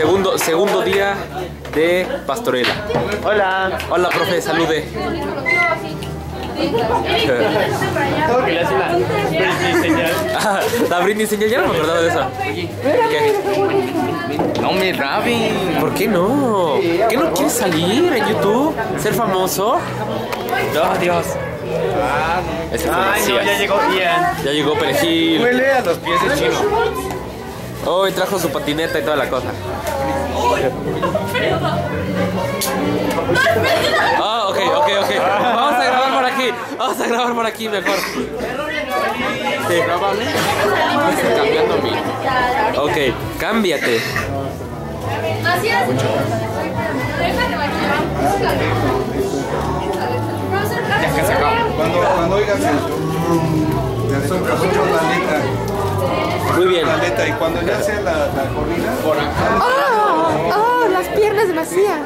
Segundo, segundo día de pastorela. Hola. Hola, profe, salude. Todo que le hace la Britney señal. Ah, la Britney señal, ya no me acordaba de eso. ¿Qué? No me rabin. ¿Por qué no? ¿Qué no quieres salir en YouTube? ¿Ser famoso? Oh, Dios. Ese fue Ay, no, ya llegó Ian. Ya llegó Perejil. Huele a los pies de chino. Hoy trajo su patineta y toda la cosa. Ah, ok, ok, ok. Vamos a grabar por aquí. Vamos a grabar por aquí mejor. Sí. Ok, cámbiate. Ya acabo. Cuando, cuando Muy bien. la y cuando ya sea la, la corrida, por acá. ¡Oh! ¡Oh! Las piernas de Macías.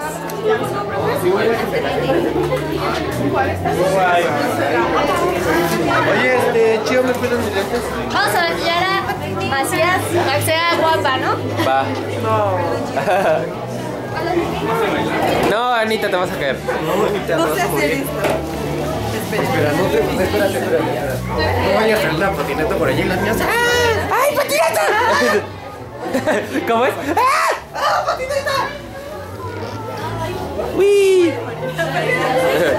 Oye, este, chido, ¿me puedes mis lentes? Vamos a maquillar a Macías para que sea guapa, ¿no? Va. No, Anita, te vas a caer. No sé hacer esto. Espera, no te. Espérate, espérate, espérate. No vayas a traer la patineta por allí las mías. ¡Ay, patineta! ¿Cómo es?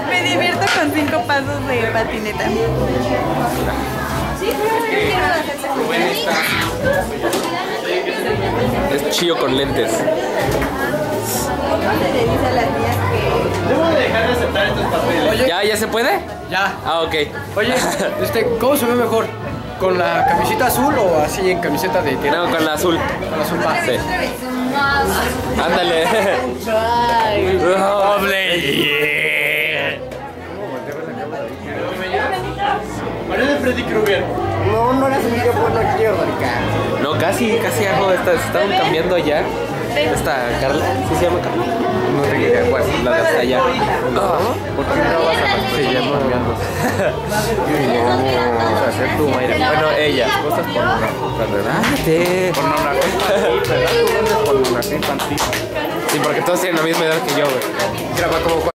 Me divierto con cinco pasos de patineta. Es chío con lentes. Le dice a las niñas que... Debo de dejar de aceptar estos papeles. ¿Ya, ya se puede? ya. Ah, ok. Oye, este, ¿cómo se ve mejor? ¿Con la camiseta azul o así en camiseta de tela? No, con la azul. Con azul va. Sí. Ándale. Parece Freddy Krueger. No, no la subí por la izquierda. No, casi, casi algo. Está, estaban cambiando ya. Esta Carla, ¿sí se llama Carla? No sé qué, cuál, la de hasta allá. ¿Por qué no vas a Se llama Vamos a hacer tu Mayra. Bueno, ella. Cosas por ¿verdad? Pornografía infantil, ¿verdad? Tú vendes pornografía infantil. Sí, porque todos tienen la misma edad que yo, güey. Graba como